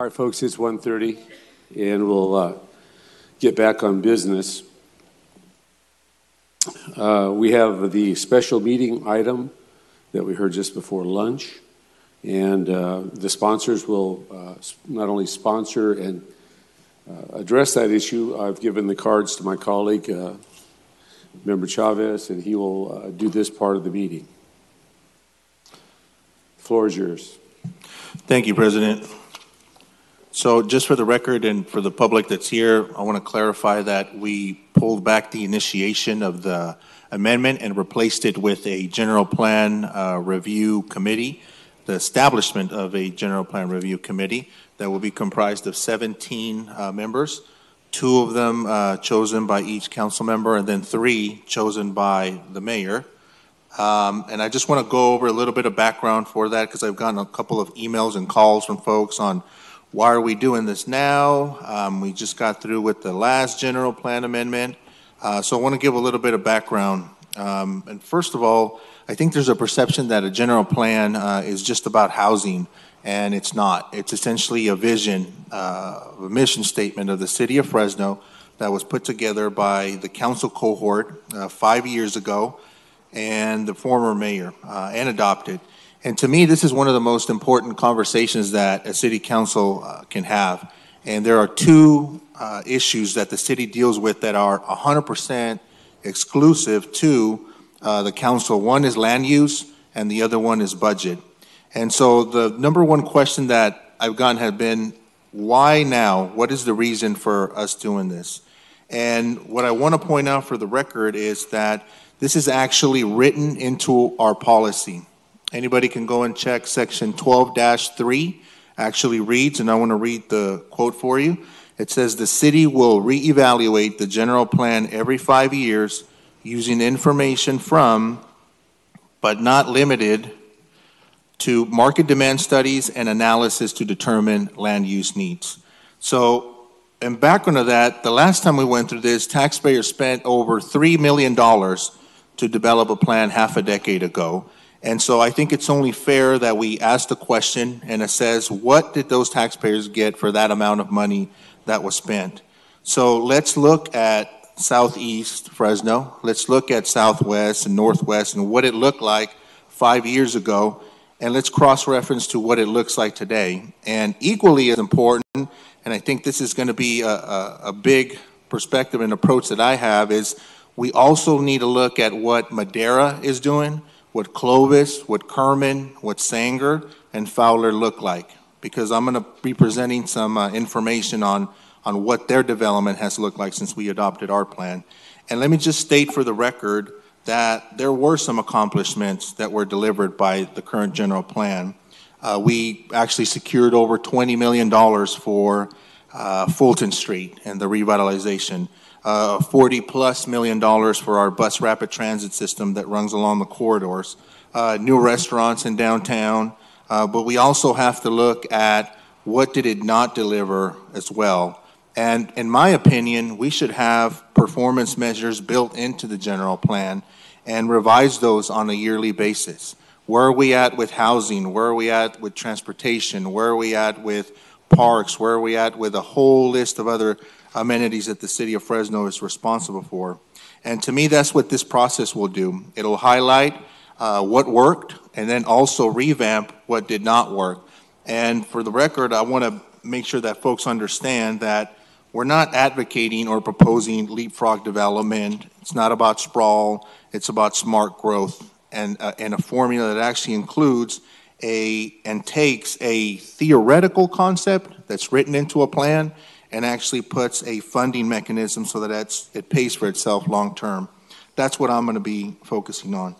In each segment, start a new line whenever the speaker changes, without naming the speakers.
All right, folks, it's 1:30, and we'll uh, get back on business. Uh, We have the special meeting item that we heard just before lunch, and uh, the sponsors will uh, not only sponsor and uh, address that issue, I've given the cards to my colleague, uh, Member Chavez, and he will do this part of the meeting. The Floor is yours.
Thank you, President. So just for the record and for the public that's here, I want to clarify that we pulled back the initiation of the amendment and replaced it with a general plan uh, review committee, the establishment of a general plan review committee that will be comprised of 17 uh, members, two of them uh, chosen by each council member, and then three chosen by the mayor. Um, And I just want to go over a little bit of background for that because I've gotten a couple of emails and calls from folks on why are we doing this now? Um, We just got through with the last general plan amendment. Uh, So I want to give a little bit of background. Um, And first of all, I think there's a perception that a general plan uh, is just about housing, and it's not. It's essentially a vision, uh, a mission statement of the city of Fresno that was put together by the council cohort uh, five years ago and the former mayor uh, and adopted. And to me, this is one of the most important conversations that a city council uh, can have. And there are two uh, issues that the city deals with that are 100% exclusive to uh, the council. One is land use, and the other one is budget. And so the number one question that I've gotten has been, why now? What is the reason for us doing this? And what I want to point out for the record is that this is actually written into our policy. Anybody can go and check section 12-3 actually reads, and I want to read the quote for you. It says, "The city will reevaluate the general plan every five years using information from, but not limited to market demand studies and analysis to determine land use needs." So in background of that, the last time we went through this, taxpayers spent over $3 million to develop a plan half a decade ago. And so I think it's only fair that we ask the question and assess what did those taxpayers get for that amount of money that was spent? So let's look at southeast Fresno. Let's look at southwest and northwest and what it looked like five years ago. And let's cross reference to what it looks like today. And equally as important, and I think this is going to be a, a, a big perspective and approach that I have, is we also need to look at what Madera is doing, what Clovis, what Kerman, what Sanger, and Fowler look like. Because I'm going to be presenting some uh, information on, on what their development has looked like since we adopted our plan. And let me just state for the record that there were some accomplishments that were delivered by the current general plan. Uh, we actually secured over $20 million for uh, Fulton Street and the revitalization uh, 40 plus million dollars for our bus rapid transit system that runs along the corridors, uh, new restaurants in downtown, uh, but we also have to look at what did it not deliver as well. And in my opinion, we should have performance measures built into the general plan and revise those on a yearly basis. Where are we at with housing? Where are we at with transportation? Where are we at with parks? Where are we at with a whole list of other amenities that the city of Fresno is responsible for. And to me, that's what this process will do. It'll highlight uh, what worked and then also revamp what did not work. And for the record, I want to make sure that folks understand that we're not advocating or proposing leapfrog development. It's not about sprawl. It's about smart growth and, uh, and a formula that actually includes a and takes a theoretical concept that's written into a plan and actually puts a funding mechanism so that it pays for itself long term. That's what I'm going to be focusing on.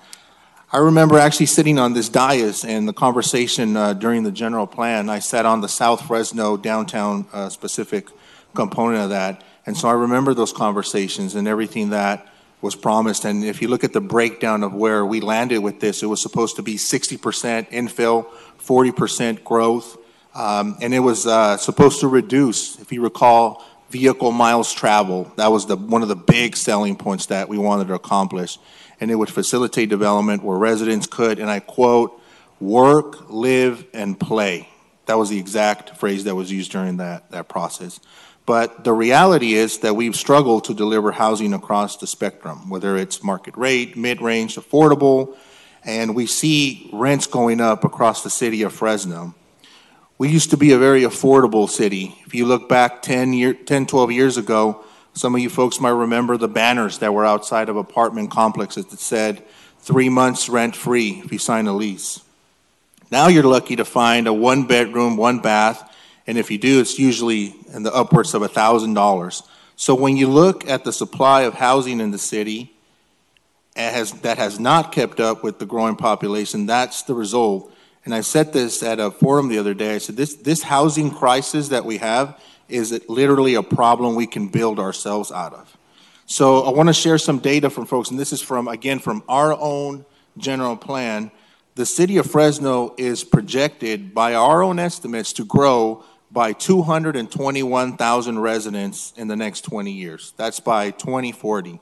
I remember actually sitting on this dais and the conversation uh, during the general plan. I sat on the South Fresno downtown uh, specific component of that. And so I remember those conversations and everything that was promised. And if you look at the breakdown of where we landed with this, it was supposed to be 60% infill, 40% growth. Um, and it was uh, supposed to reduce, if you recall, vehicle miles traveled. That was the, one of the big selling points that we wanted to accomplish. And it would facilitate development where residents could, and I quote, work, live, and play. That was the exact phrase that was used during that, that process. But the reality is that we've struggled to deliver housing across the spectrum, whether it's market rate, mid-range, affordable, and we see rents going up across the city of Fresno. We used to be a very affordable city. If you look back 10, year, 10 12 years ago, some of you folks might remember the banners that were outside of apartment complexes that said three months rent free if you sign a lease. Now you're lucky to find a one bedroom, one bath, and if you do, it's usually in the upwards of $1,000. So when you look at the supply of housing in the city has, that has not kept up with the growing population, that's the result. And I said this at a forum the other day. I said, this, this housing crisis that we have is literally a problem we can build ourselves out of. So I want to share some data from folks, and this is from, again, from our own general plan. The city of Fresno is projected by our own estimates to grow by 221,000 residents in the next 20 years. That's by 2040.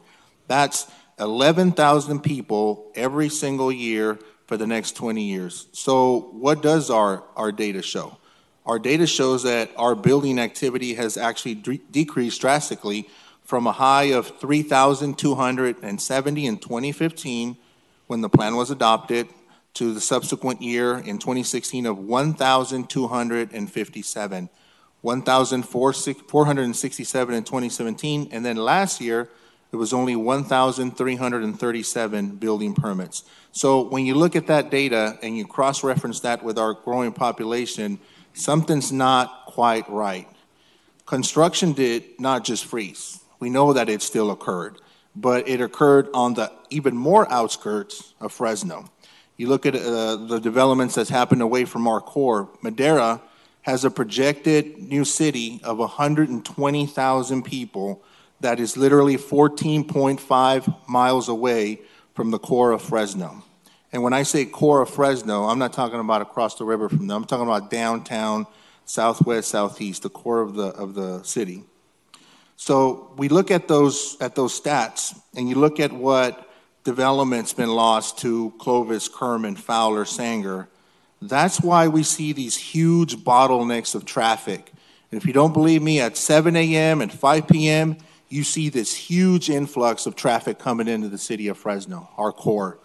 That's 11,000 people every single year for the next 20 years. So what does our, our data show? Our data shows that our building activity has actually de decreased drastically from a high of 3,270 in 2015 when the plan was adopted to the subsequent year in 2016 of 1,257, 1,467 in 2017, and then last year it was only 1,337 building permits. So when you look at that data and you cross-reference that with our growing population, something's not quite right. Construction did not just freeze. We know that it still occurred, but it occurred on the even more outskirts of Fresno. You look at uh, the developments that's happened away from our core. Madera has a projected new city of 120,000 people that is literally 14.5 miles away from the core of Fresno. And when I say core of Fresno, I'm not talking about across the river from them. I'm talking about downtown, southwest, southeast, the core of the, of the city. So we look at those, at those stats, and you look at what development's been lost to Clovis, Kerman, Fowler, Sanger. That's why we see these huge bottlenecks of traffic. And if you don't believe me, at 7 a.m. and 5 p.m., you see this huge influx of traffic coming into the city of Fresno, our core.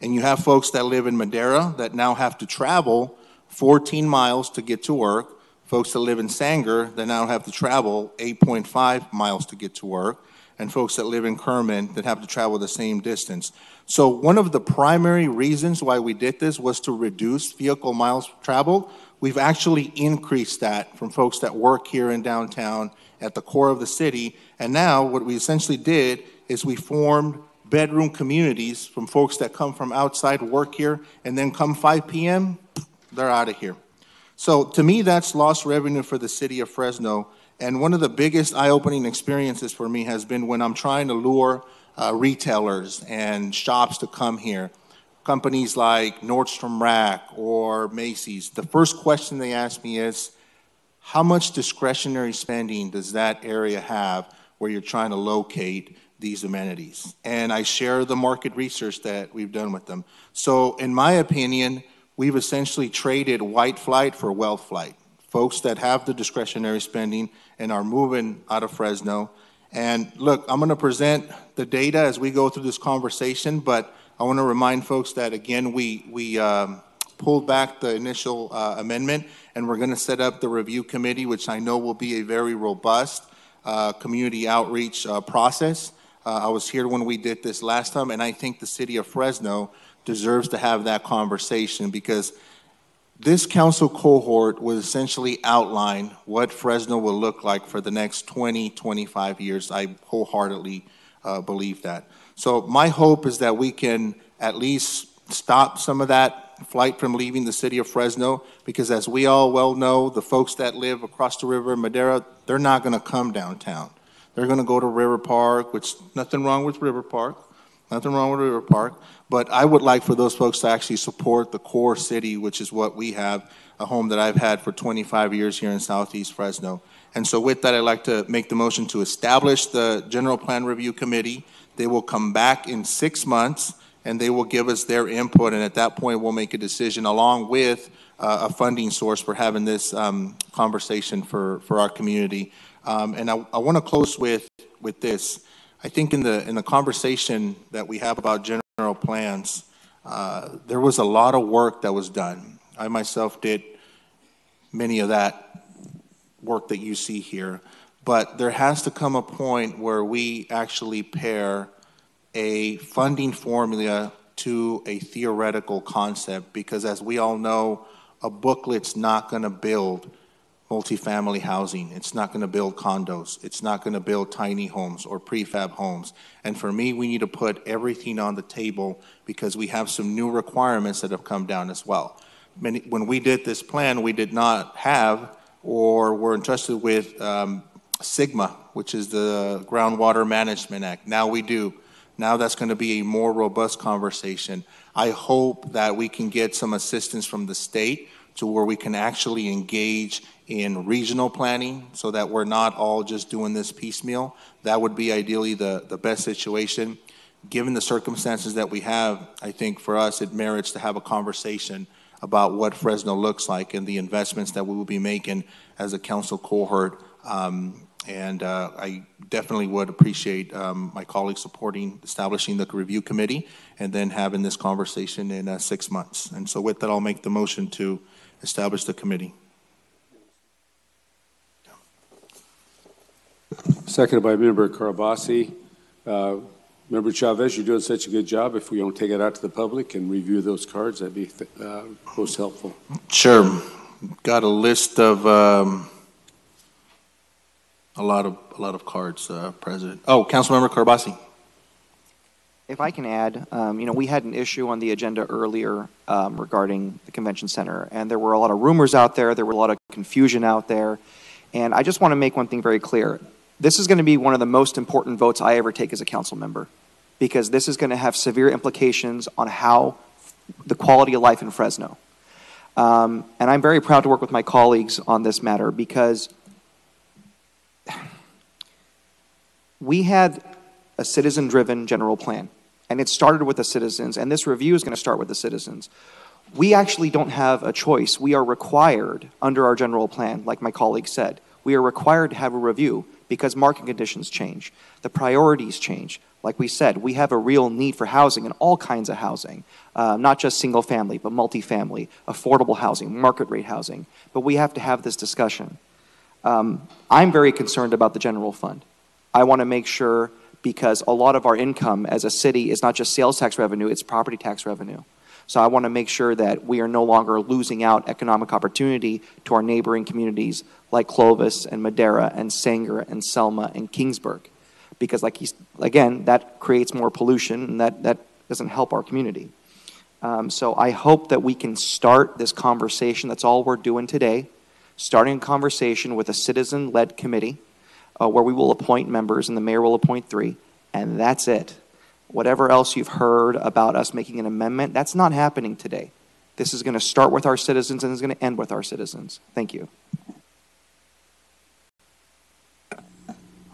And you have folks that live in Madera that now have to travel 14 miles to get to work. Folks that live in Sanger that now have to travel 8.5 miles to get to work and folks that live in Kerman that have to travel the same distance. So one of the primary reasons why we did this was to reduce vehicle miles traveled. We've actually increased that from folks that work here in downtown at the core of the city. And now what we essentially did is we formed bedroom communities from folks that come from outside work here and then come 5 p.m., they're out of here. So to me, that's lost revenue for the city of Fresno and one of the biggest eye opening experiences for me has been when I'm trying to lure uh, retailers and shops to come here. Companies like Nordstrom Rack or Macy's, the first question they ask me is, how much discretionary spending does that area have where you're trying to locate these amenities? And I share the market research that we've done with them. So, in my opinion, we've essentially traded white flight for wealth flight folks that have the discretionary spending and are moving out of Fresno. And look, I'm going to present the data as we go through this conversation, but I want to remind folks that again, we, we um, pulled back the initial uh, amendment and we're going to set up the review committee, which I know will be a very robust uh, community outreach uh, process. Uh, I was here when we did this last time, and I think the city of Fresno deserves to have that conversation because this council cohort will essentially outline what Fresno will look like for the next 20, 25 years. I wholeheartedly uh, believe that. So my hope is that we can at least stop some of that flight from leaving the city of Fresno because as we all well know, the folks that live across the river in Madera, they're not going to come downtown. They're going to go to River Park, which nothing wrong with River Park, nothing wrong with River Park, but I would like for those folks to actually support the core city, which is what we have, a home that I've had for 25 years here in Southeast Fresno. And so with that, I'd like to make the motion to establish the General Plan Review Committee. They will come back in six months and they will give us their input. And at that point, we'll make a decision along with uh, a funding source for having this um, conversation for, for our community. Um, and I, I want to close with, with this. I think in the, in the conversation that we have about general plans, uh, there was a lot of work that was done. I myself did many of that work that you see here. But there has to come a point where we actually pair a funding formula to a theoretical concept because, as we all know, a booklet's not going to build multifamily housing. It's not going to build condos. It's not going to build tiny homes or prefab homes. And for me, we need to put everything on the table because we have some new requirements that have come down as well. When we did this plan, we did not have or were entrusted with um, SGMA, which is the Groundwater Management Act. Now we do. Now that's going to be a more robust conversation. I hope that we can get some assistance from the state to where we can actually engage in regional planning so that we're not all just doing this piecemeal. That would be ideally the, the best situation. Given the circumstances that we have, I think for us it merits to have a conversation about what Fresno looks like and the investments that we will be making as a council cohort um, and uh, I definitely would appreciate um, my colleagues supporting establishing the review committee and then having this conversation in uh, six months. And so with that, I'll make the motion to establish the committee.
Seconded by Member Karbassi. Uh, Member Chavez, you're doing such a good job. If we don't take it out to the public and review those cards, that'd be uh, most helpful.
Sure. Got a list of um, a lot of a lot of cards, uh, President. Oh, Councilmember Karbassi.
If I can add, um, you know, we had an issue on the agenda earlier um, regarding the convention center, and there were a lot of rumors out there. There were a lot of confusion out there, and I just want to make one thing very clear. This is going to be one of the most important votes I ever take as a council member, because this is going to have severe implications on how the quality of life in Fresno. Um, and I'm very proud to work with my colleagues on this matter because we had a citizen driven general plan, and it started with the citizens, and this review is going to start with the citizens. We actually don't have a choice. We are required under our general plan, like my colleague said, we are required to have a review because market conditions change, the priorities change. Like we said, we have a real need for housing and all kinds of housing, uh, not just single family, but multifamily, affordable housing, market rate housing. But we have to have this discussion. Um, I'm very concerned about the general fund. I want to make sure because a lot of our income as a city is not just sales tax revenue, it's property tax revenue. So I want to make sure that we are no longer losing out economic opportunity to our neighboring communities like Clovis and Madera and Sanger and Selma and Kingsburg. Because like he's, again, that creates more pollution and that, that doesn't help our community. Um, so I hope that we can start this conversation. That's all we're doing today. Starting a conversation with a citizen-led committee uh, where we will appoint members and the mayor will appoint three, and that's it. Whatever else you've heard about us making an amendment, that's not happening today. This is going to start with our citizens and is going to end with our citizens. Thank you.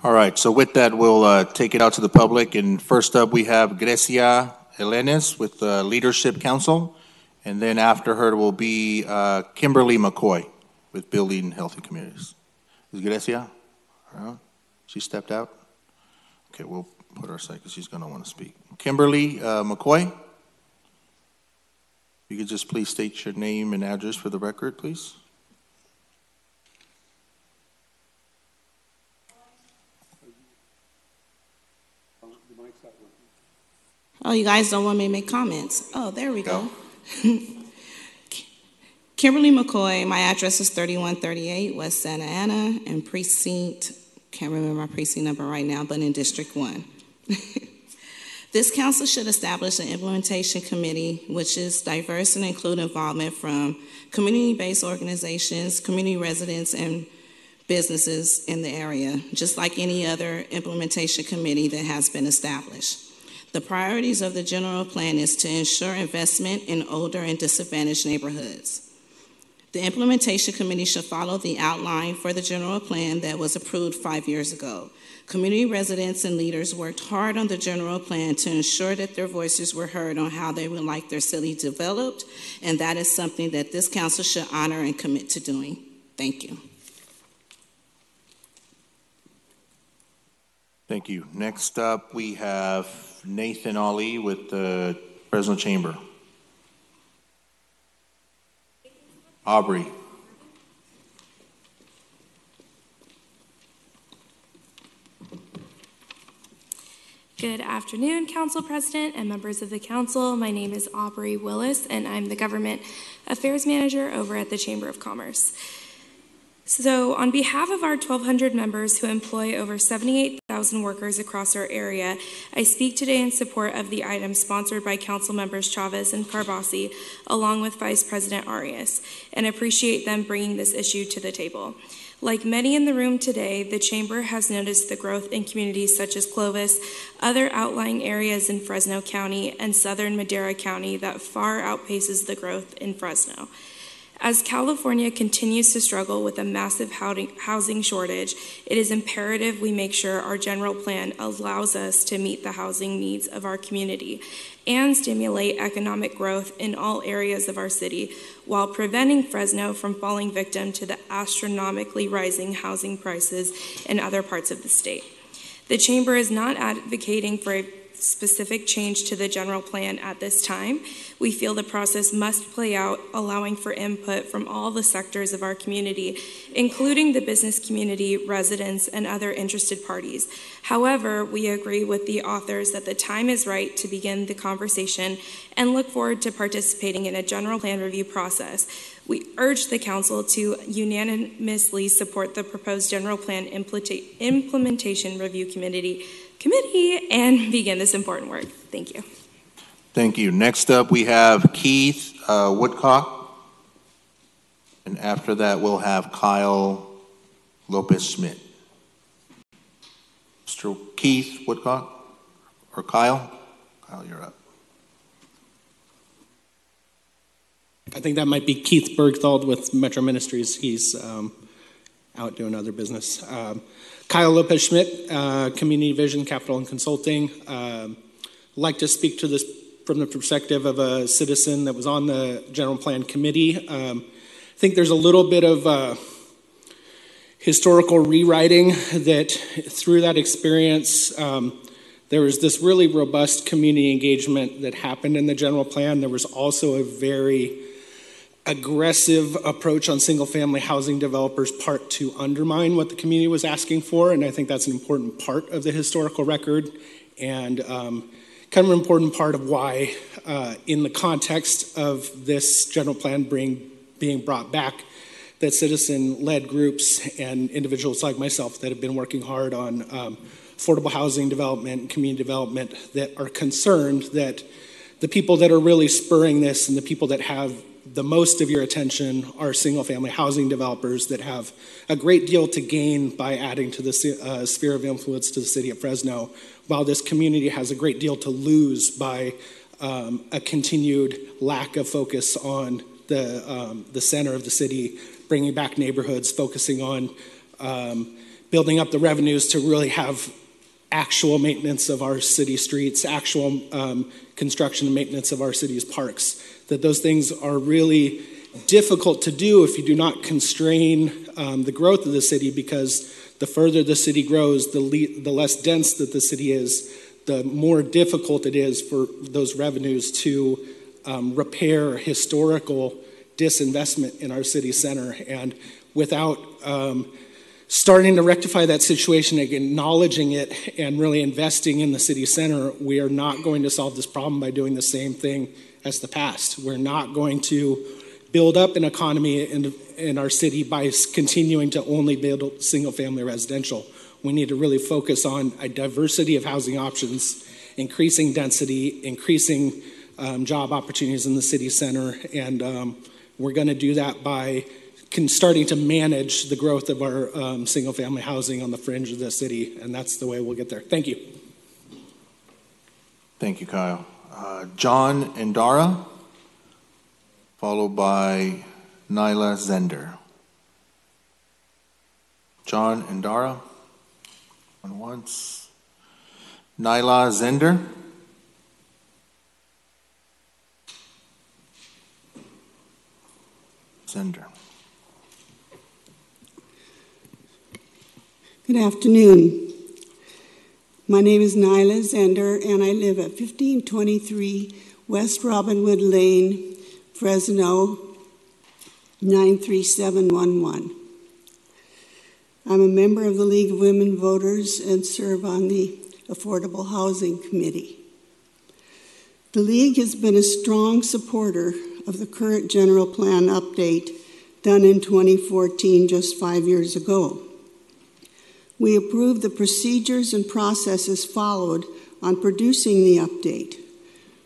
All right, so with that, we'll uh, take it out to the public. And first up, we have Grecia Elenes with the Leadership Council. And then after her will be uh, Kimberly McCoy with Building Healthy Communities. Is Grecia? She stepped out? Okay, we'll put her aside because she's going to want to speak. Kimberly uh, McCoy? You could just please state your name and address for the record, please.
Oh, you guys don't want me to make comments? Oh, there we go. Kimberly McCoy, my address is 3138 West Santa Ana, and precinct can't remember my precinct number right now, but in District 1. this council should establish an implementation committee which is diverse and include involvement from community based organizations, community residents, and businesses in the area, just like any other implementation committee that has been established. The priorities of the general plan is to ensure investment in older and disadvantaged neighborhoods The implementation committee should follow the outline for the general plan that was approved five years ago. Community residents and leaders worked hard on the general plan to ensure that their voices were heard on how they would like their city developed, and that is something that this council should honor and commit to doing. Thank you.
Thank you. Next up, we have Nathan Ali with the Fresno Chamber. Aubrey.
Good afternoon, Council President and members of the Council. My name is Aubrey Willis, and I'm the Government Affairs Manager over at the Chamber of Commerce. So, on behalf of our 1,200 members who employ over 78,000 workers across our area, I speak today in support of the item sponsored by Council members Chavez and Karbassi, along with Vice President Arias, and appreciate them bringing this issue to the table. Like many in the room today, the Chamber has noticed the growth in communities such as Clovis, other outlying areas in Fresno County, and southern Madera County that far outpaces the growth in Fresno. As California continues to struggle with a massive housing shortage, it is imperative we make sure our general plan allows us to meet the housing needs of our community and stimulate economic growth in all areas of our city while preventing Fresno from falling victim to the astronomically rising housing prices in other parts of the state. The Chamber is not advocating for a specific change to the general plan at this time. We feel the process must play out, allowing for input from all the sectors of our community, including the business community, residents, and other interested parties. However, we agree with the authors that the time is right to begin the conversation and look forward to participating in a general plan review process. We urge the Council to unanimously support the proposed general plan implementation review committee committee and begin this important work. Thank you.
Thank you. Next up, we have Keith uh, Woodcock. And after that, we'll have Kyle Lopez Schmidt. Mr. Keith Woodcock or Kyle? Kyle, you're up.
I think that might be Keith Bergthold with Metro Ministries. He's um, out doing other business. Um, Kyle Lopez Schmidt, uh, Community Vision Capital and Consulting. Um, like to speak to this from the perspective of a citizen that was on the general plan committee. Um, I think there's a little bit of uh, historical rewriting that through that experience, um, there was this really robust community engagement that happened in the general plan. There was also a very aggressive approach on single family housing developers' part to undermine what the community was asking for. And I think that's an important part of the historical record and um, kind of an important part of why, uh, in the context of this general plan being, being brought back, that citizen led groups and individuals like myself that have been working hard on um, affordable housing development and community development that are concerned that the people that are really spurring this and the people that have the most of your attention are single family housing developers that have a great deal to gain by adding to the uh, sphere of influence to the city of Fresno, while this community has a great deal to lose by um, a continued lack of focus on the, um, the center of the city, bringing back neighborhoods, focusing on um, building up the revenues to really have actual maintenance of our city streets, actual um, construction and maintenance of our city's parks that those things are really difficult to do if you do not constrain um, the growth of the city because the further the city grows, the, le- the less dense that the city is, the more difficult it is for those revenues to um, repair historical disinvestment in our city center. And without um, starting to rectify that situation, acknowledging it, and really investing in the city center, we are not going to solve this problem by doing the same thing as the past. We're not going to build up an economy in, in our city by continuing to only build single family residential. We need to really focus on a diversity of housing options, increasing density, increasing um, job opportunities in the city center, and um, we're going to do that by starting to manage the growth of our um, single family housing on the fringe of the city, and that's the way we'll get there. Thank you.
Thank you, Kyle. Uh, John Endara, followed by Nyla Zender. John Endara. On once. Nyla Zender. Zender.
Good afternoon. My name is Nyla Zender, and I live at 1523 West Robinwood Lane, Fresno 93711. I'm a member of the League of Women Voters and serve on the Affordable Housing Committee. The League has been a strong supporter of the current general plan update done in 2014, just five years ago. We approved the procedures and processes followed on producing the update.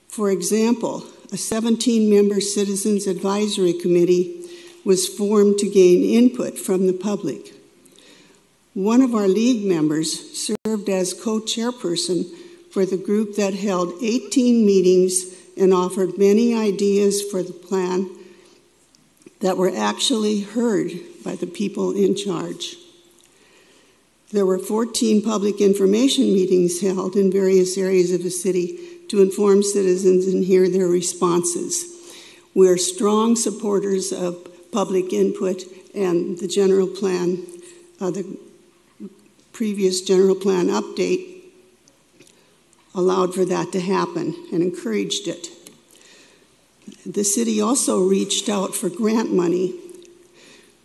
For example, a 17 member Citizens Advisory Committee was formed to gain input from the public. One of our league members served as co chairperson for the group that held 18 meetings and offered many ideas for the plan that were actually heard by the people in charge. There were 14 public information meetings held in various areas of the city to inform citizens and hear their responses. We are strong supporters of public input and the general plan, uh, the previous general plan update allowed for that to happen and encouraged it. The city also reached out for grant money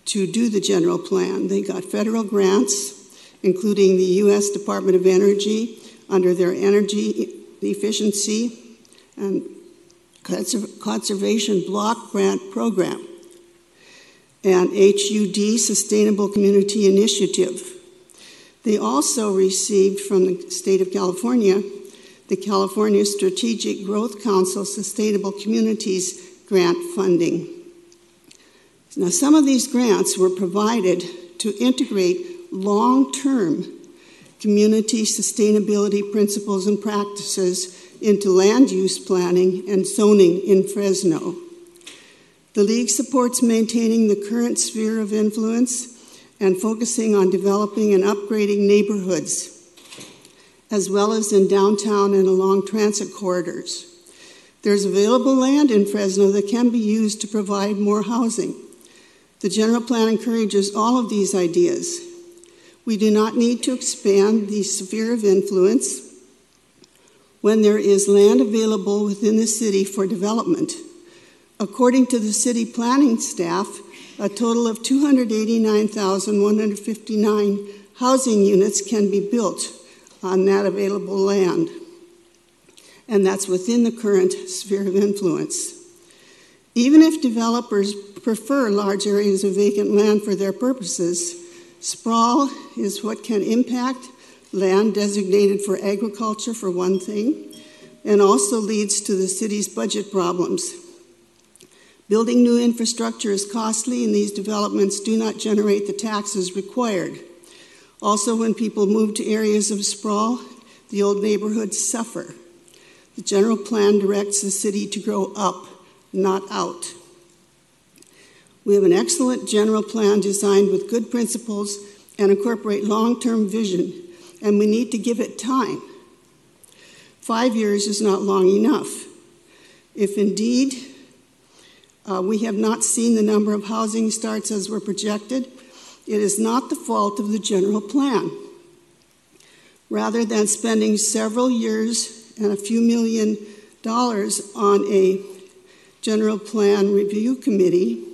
to do the general plan. They got federal grants, including the U.S. Department of Energy under their energy efficiency and conservation block grant program, and HUD Sustainable Community Initiative. They also received from the state of California the California Strategic Growth Council Sustainable Communities grant funding. Now, some of these grants were provided to integrate long term community sustainability principles and practices into land use planning and zoning in Fresno. The League supports maintaining the current sphere of influence and focusing on developing and upgrading neighborhoods as well as in downtown and along transit corridors. There's available land in Fresno that can be used to provide more housing. The general plan encourages all of these ideas. We do not need to expand the sphere of influence when there is land available within the city for development. According to the city planning staff, a total of 289,159 housing units can be built on that available land. And that's within the current sphere of influence. Even if developers prefer large areas of vacant land for their purposes, sprawl is what can impact land designated for agriculture, for one thing, and also leads to the city's budget problems. Building new infrastructure is costly, and these developments do not generate the taxes required. Also, when people move to areas of sprawl, the old neighborhoods suffer. The general plan directs the city to grow up, not out. We have an excellent general plan designed with good principles and incorporate long term vision, and we need to give it time. Five years is not long enough. If indeed uh, we have not seen the number of housing starts as were projected, it is not the fault of the general plan. Rather than spending several years and a few million dollars on a general plan review committee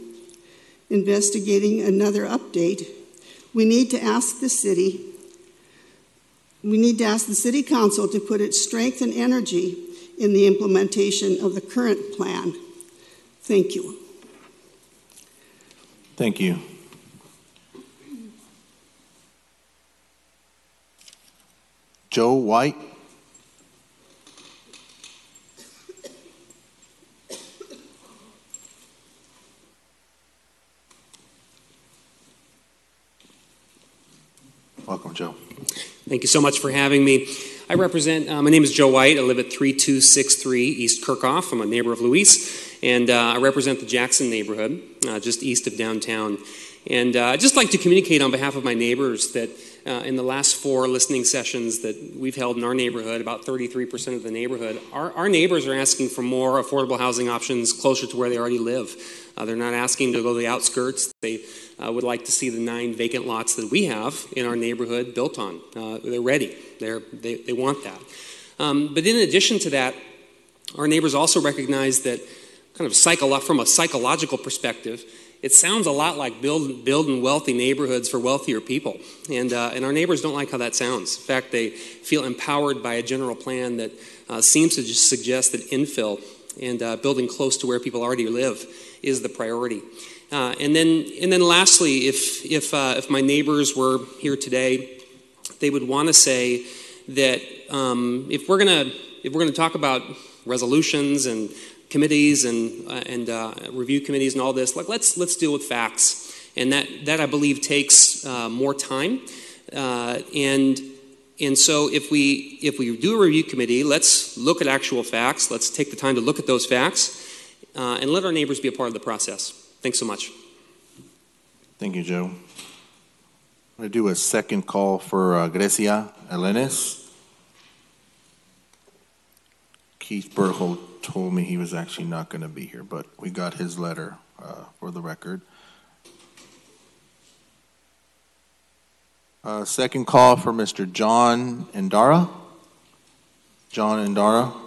investigating another update, we need to ask the city we need to ask the City Council to put its strength and energy in the implementation of the current plan. Thank you.
Thank you. Joe White. Welcome, Joe.
Thank you so much for having me. I represent, uh, my name is Joe White. I live at 3263 East Kirchhoff. I'm a neighbor of Luis. and uh, I represent the Jackson neighborhood, uh, just east of downtown. And uh, I'd just like to communicate on behalf of my neighbors that uh, in the last four listening sessions that we've held in our neighborhood, about 33% of the neighborhood, our, our neighbors are asking for more affordable housing options closer to where they already live. Uh, they're not asking to go to the outskirts. They uh, would like to see the nine vacant lots that we have in our neighborhood built on. Uh, they're ready. They're, they, they want that. Um, but in addition to that, our neighbors also recognize that, kind of psycho- from a psychological perspective, it sounds a lot like build, building wealthy neighborhoods for wealthier people. And, uh, and our neighbors don't like how that sounds. In fact, they feel empowered by a general plan that uh, seems to just suggest that infill and uh, building close to where people already live is the priority. Uh, and then, and then lastly, if, if, uh, if my neighbors were here today, they would want to say that um, if we're going to if we're to talk about resolutions and committees and, uh, and uh, review committees and all this, like let's let's deal with facts, and that that I believe takes uh, more time, uh, and and so if we if we do a review committee, let's look at actual facts. Let's take the time to look at those facts, and let our neighbors be a part of the process. Thanks so much.
Thank you, Joe. I'm going to do a second call for uh, Grecia Elenes. Keith Bergthold told me he was actually not going to be here, but we got his letter uh, for the record. Uh, second call for Mr. John Endara. John Endara.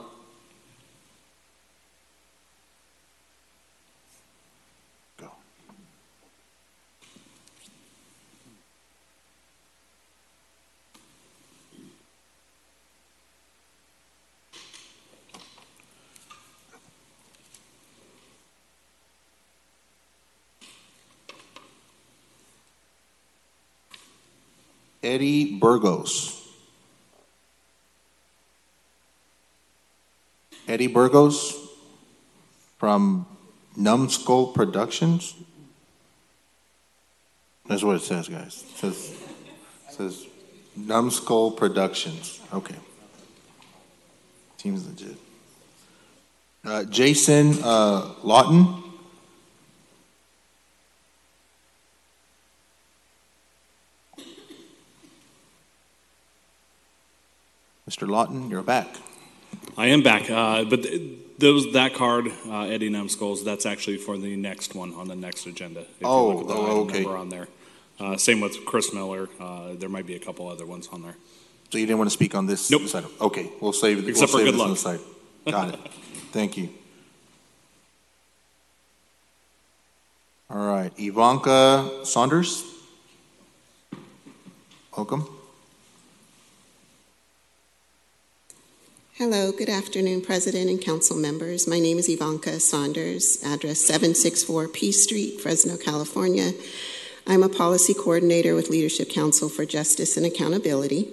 Eddie Burgos. Eddie Burgos from Numbskull Productions. That's what it says, guys. It says, it says Numbskull Productions. Okay. Seems legit. Uh, Jason uh, Lawton. Mr. Lawton, you're back.
I am back, uh, but th- those that card, uh, Eddie Numbskulls, that's actually for the next one on the next agenda. If
Oh,
you look at the
oh,
item
okay.
number on there. Uh, same with Chris Miller. Uh, there might be a couple other ones on there.
So you didn't want to speak on this?
Nope.
this item? Okay, we'll save, we'll
Except for
save
good
this on
luck.
the side. Got it. Thank you. All right, Ivanka Saunders. Welcome.
Hello, good afternoon, President and Council members. My name is Ivanka Saunders, address 764 P Street, Fresno, California. I'm a policy coordinator with Leadership Council for Justice and Accountability.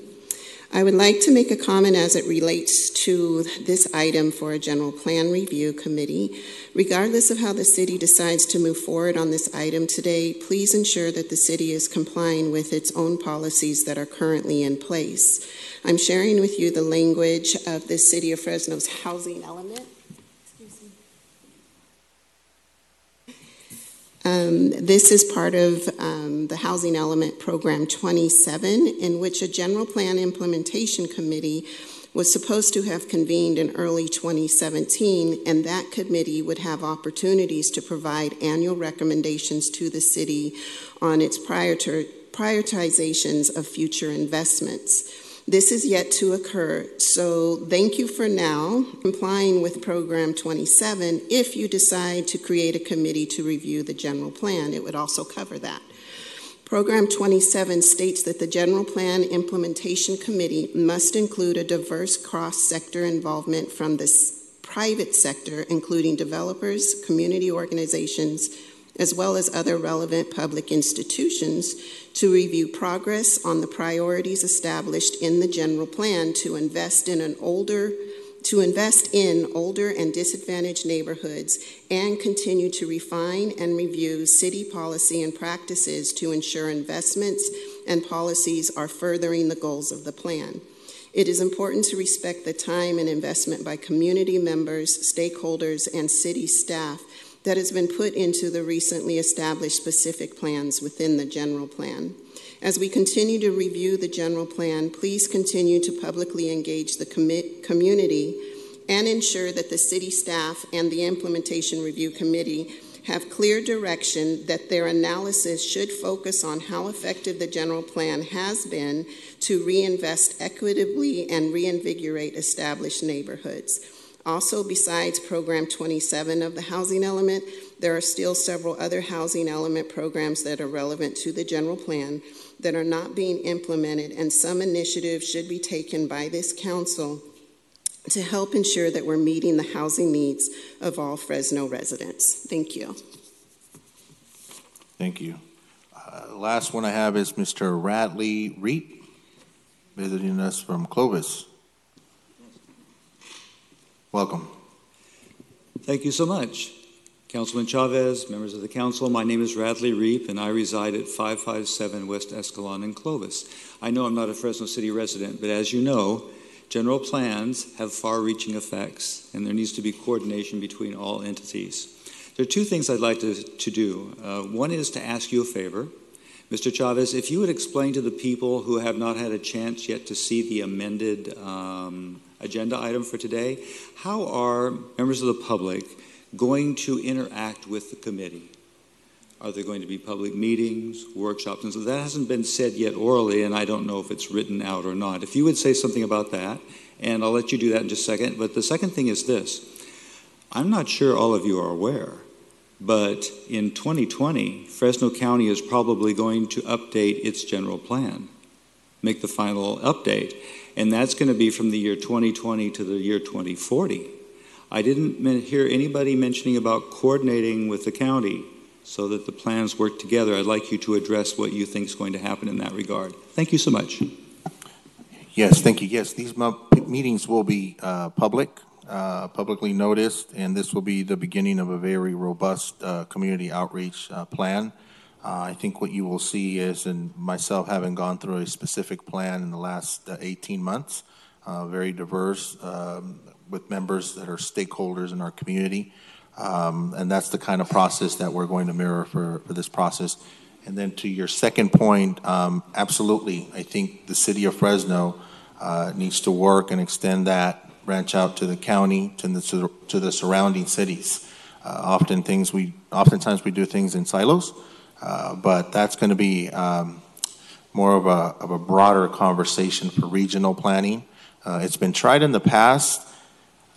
I would like to make a comment as it relates to this item for a general plan review committee. Regardless of how the city decides to move forward on this item today, please ensure that the city is complying with its own policies that are currently in place. I'm sharing with you the language of the City of Fresno's housing element. Um, this is part of um, the Housing Element Program 27, in which a General Plan Implementation Committee was supposed to have convened in early 2017, and that committee would have opportunities to provide annual recommendations to the city on its prior- prioritizations of future investments. This is yet to occur, so thank you for now complying with Program 27. If you decide to create a committee to review the general plan, it would also cover that. Program 27 states that the General Plan Implementation Committee must include a diverse cross-sector involvement from the private sector, including developers, community organizations, as well as other relevant public institutions to review progress on the priorities established in the general plan to invest in an older to invest in older and disadvantaged neighborhoods and continue to refine and review city policy and practices to ensure investments and policies are furthering the goals of the plan. It is important to respect the time and investment by community members, stakeholders, and city staff that has been put into the recently established specific plans within the general plan. As we continue to review the general plan, please continue to publicly engage the commi- community and ensure that the city staff and the implementation review committee have clear direction that their analysis should focus on how effective the general plan has been to reinvest equitably and reinvigorate established neighborhoods. Also, besides Program 27 of the housing element, there are still several other housing element programs that are relevant to the general plan that are not being implemented, and some initiatives should be taken by this council to help ensure that we're meeting the housing needs of all Fresno residents. Thank you.
Thank you. Uh, last one I have is Mr. Radley Reed, visiting us from Clovis. Welcome.
Thank you so much. Councilman Chavez, members of the council, my name is Radley Reep, and I reside at 557 West Escalon in Clovis. I know I'm not a Fresno City resident, but as you know, general plans have far reaching effects, and there needs to be coordination between all entities. There are two things I'd like to, to do. Uh, one is to ask you a favor. Mr. Chavez, if you would explain to the people who have not had a chance yet to see the amended um, agenda item for today, how are members of the public going to interact with the committee? Are there going to be public meetings, workshops? And so that hasn't been said yet orally, and I don't know if it's written out or not. If you would say something about that, and I'll let you do that in just a second. But the second thing is this I'm not sure all of you are aware, but in 2020, Fresno County is probably going to update its general plan, make the final update. And that's going to be from the year 2020 to the year 2040. I didn't hear anybody mentioning about coordinating with the county so that the plans work together. I'd like you to address what you think is going to happen in that regard. Thank you so much.
Yes, thank you. Yes, these meetings will be uh, public, uh, publicly noticed, and this will be the beginning of a very robust uh, community outreach uh, plan. Uh, I think what you will see is, and myself having gone through a specific plan in the last uh, 18 months, very diverse, um, with members that are stakeholders in our community. Um, and that's the kind of process that we're going to mirror for, for this process. And then to your second point, um, absolutely, I think the city of Fresno uh, needs to work and extend that, branch out to the county, to the, to the surrounding cities. Uh, often things we, oftentimes we do things in silos, uh, but that's going to be um, more of a, of a broader conversation for regional planning. Uh, it's been tried in the past,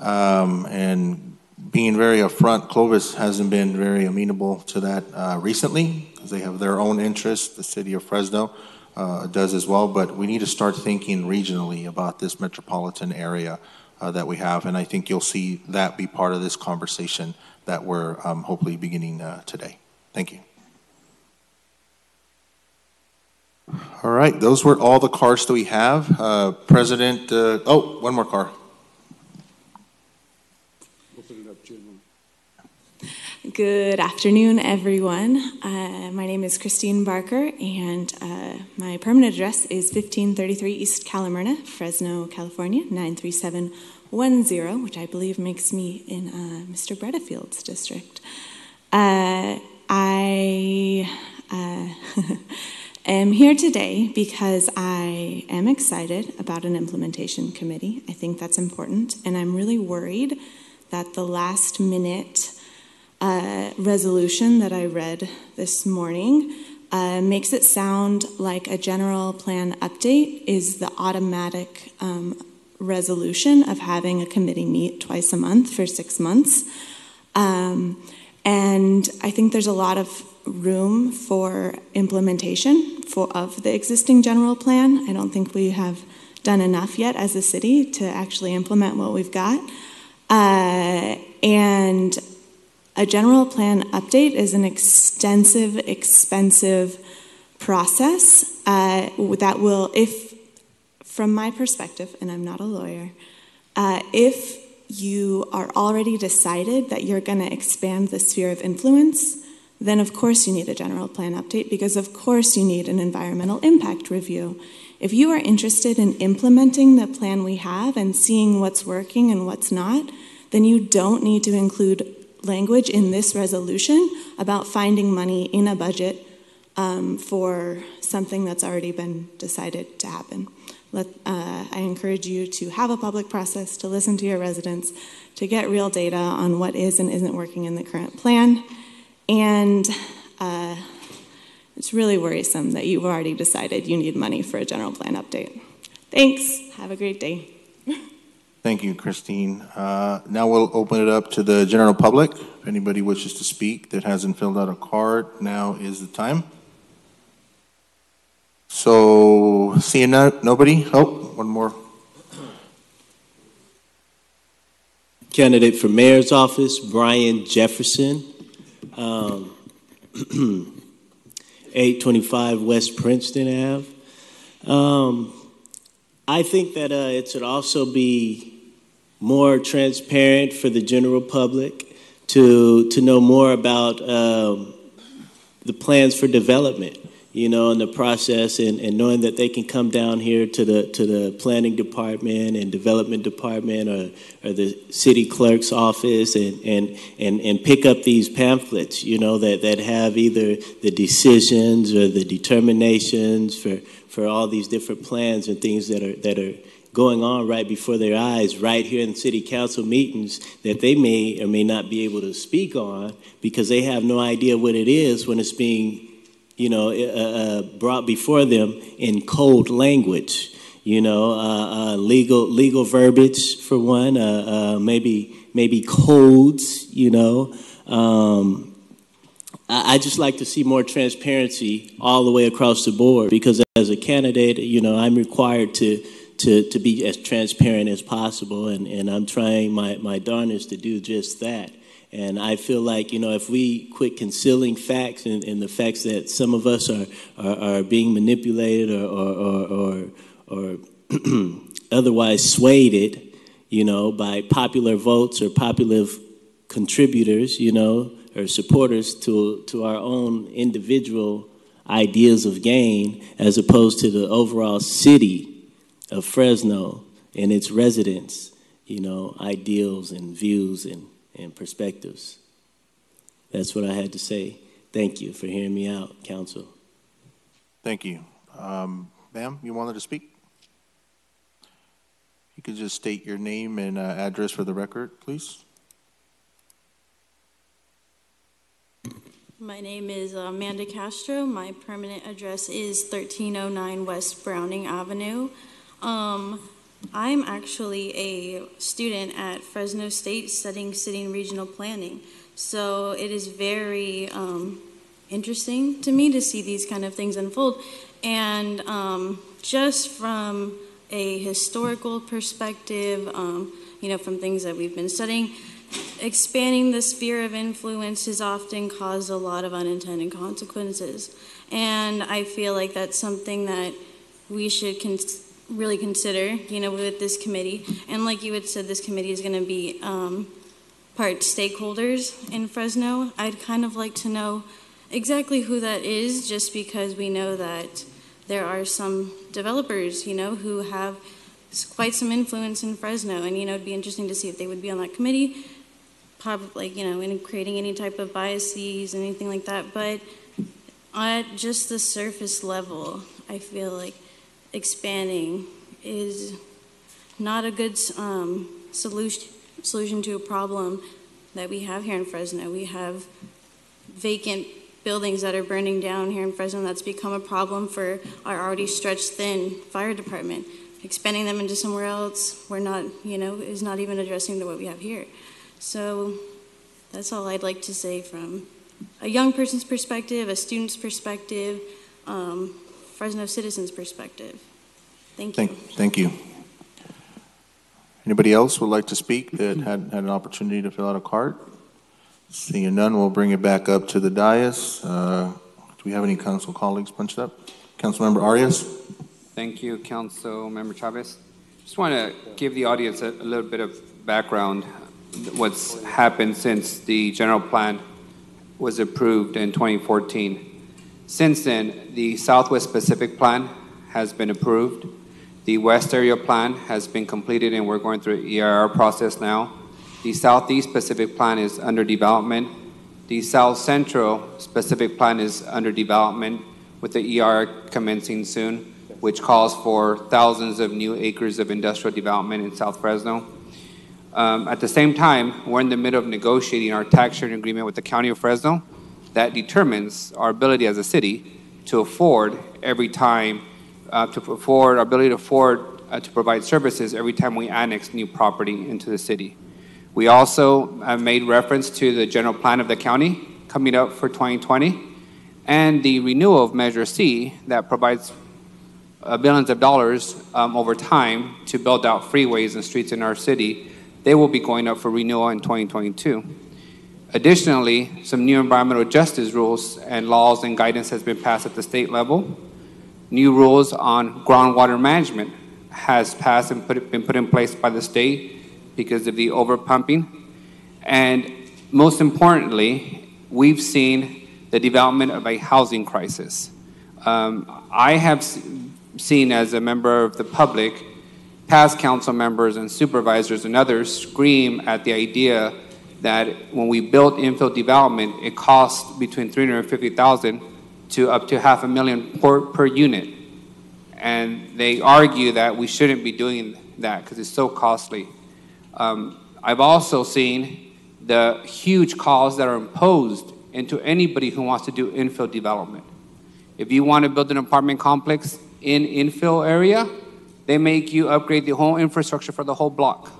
um, and being very upfront, Clovis hasn't been very amenable to that uh, recently because they have their own interests. The city of Fresno uh, does as well, but we need to start thinking regionally about this metropolitan area uh, that we have, and I think you'll see that be part of this conversation that we're um, hopefully beginning uh, today. Thank you. All right, those were all the cards that we have. Uh, President, uh, oh, one more card.
Good afternoon, everyone. Uh, my name is Christine Barker, and uh, my permanent address is 1533 East Calamerna, Fresno, California, 93710, which I believe makes me in uh, Mr. Bredefeld's district. Uh, I uh, am here today because I am excited about an implementation committee. I think that's important, and I'm really worried that the last minute uh, resolution that I read this morning uh, makes it sound like a general plan update is the automatic um, resolution of having a committee meet twice a month for six months. Um, and I think there's a lot of room for implementation for, of the existing general plan. I don't think we have done enough yet as a city to actually implement what we've got. Uh, and a general plan update is an extensive, expensive process uh, that will, if, from my perspective, and I'm not a lawyer, uh, if you are already decided that you're going to expand the sphere of influence, then of course you need a general plan update because of course you need an environmental impact review. If you are interested in implementing the plan we have and seeing what's working and what's not, then you don't need to include language in this resolution about finding money in a budget um, for something that's already been decided to happen. Let, uh, I encourage you to have a public process, to listen to your residents, to get real data on what is and isn't working in the current plan. And uh, it's really worrisome that you've already decided you need money for a general plan update. Thanks. Have a great day.
Thank you, Christine. Uh, Now we'll open it up to the general public. If anybody wishes to speak that hasn't filled out a card, now is the time. So, seeing no- nobody? Oh, one more.
Candidate for mayor's office, Brian Jefferson. Um, 825 West Princeton Ave. Um, I think that uh, it should also be more transparent for the general public to to know more about um, the plans for development. You know, in the process, and, and knowing that they can come down here to the to the planning department and development department or, or the city clerk's office and, and, and, and pick up these pamphlets, you know, that, that have either the decisions or the determinations for, for all these different plans and things that are that are going on right before their eyes, right here in city council meetings that they may or may not be able to speak on because they have no idea what it is when it's being, you know, uh, uh, brought before them in cold language. You know, uh, uh legal legal verbiage for one, uh, uh, maybe maybe codes. You know. Um, I just like to see more transparency all the way across the board because as a candidate, you know, I'm required to to, to be as transparent as possible, and, and I'm trying my, my darnest to do just that. And I feel like, you know, if we quit concealing facts and, and the facts that some of us are, are, are being manipulated or, or, or, or, or otherwise swayed, you know, by popular votes or popular contributors, you know, or supporters to, to our own individual ideas of gain as opposed to the overall city of Fresno and its residents, you know, ideals and views and, and perspectives. That's what I had to say. Thank you for hearing me out, Council.
Thank you. Um, ma'am, you wanted to speak? You could just state your name and uh, address for the record, please.
My name is Amanda Castro. My permanent address is 1309 West Browning Avenue. Um, I'm actually a student at Fresno State studying city and regional planning. So it is very um, interesting to me to see these kind of things unfold. And um, just from a historical perspective, um, you know, from things that we've been studying, expanding the sphere of influence has often caused a lot of unintended consequences. And I feel like that's something that we should consider really consider, you know, with this committee. And like you had said, this committee is going to be um, part stakeholders in Fresno. I'd kind of like to know exactly who that is, just because we know that there are some developers, you know, who have quite some influence in Fresno. And, you know, it'd be interesting to see if they would be on that committee, probably, you know, in creating any type of biases, anything like that. But at just the surface level, I feel like expanding is not a good um, solution, solution to a problem that we have here in Fresno. We have vacant buildings that are burning down here in Fresno. That's become a problem for our already stretched thin fire department. Expanding them into somewhere else, we're not, you know, is not even addressing to what we have here. So that's all I'd like to say from a young person's perspective, a student's perspective, um, Fresno citizens' perspective. Thank you.
Thank, thank you. Anybody else would like to speak that had, had an opportunity to fill out a card? Seeing none, we'll bring it back up to the dais. Uh, do we have any council colleagues punched up? Councilmember Arias?
Thank you, Council Member Chavez. Just want to give the audience a, a little bit of background what's happened since the general plan was approved in 2014. Since then, the Southwest Specific Plan has been approved. The West Area Plan has been completed, and we're going through EIR process now. The Southeast Specific Plan is under development. The South Central Specific Plan is under development with the EIR commencing soon, which calls for thousands of new acres of industrial development in South Fresno. Um, at the same time, we're in the middle of negotiating our tax sharing agreement with the County of Fresno that determines our ability as a city to afford every time, uh, to afford our ability to afford uh, to provide services every time we annex new property into the city. We also have made reference to the general plan of the county coming up for 2020 and the renewal of Measure C that provides uh, billions of dollars um, over time to build out freeways and streets in our city. They will be going up for renewal in 2022. Additionally, some new environmental justice rules and laws and guidance has been passed at the state level. New rules on groundwater management has passed and put, been put in place by the state because of the overpumping. And most importantly, we've seen the development of a housing crisis. Um, I have seen as a member of the public, past council members and supervisors and others scream at the idea that when we built infill development, it costs between 350,000 to up to half a million per, per unit. And they argue that we shouldn't be doing that because it's so costly. Um, I've also seen the huge costs that are imposed into anybody who wants to do infill development. If you want to build an apartment complex in infill area, they make you upgrade the whole infrastructure for the whole block,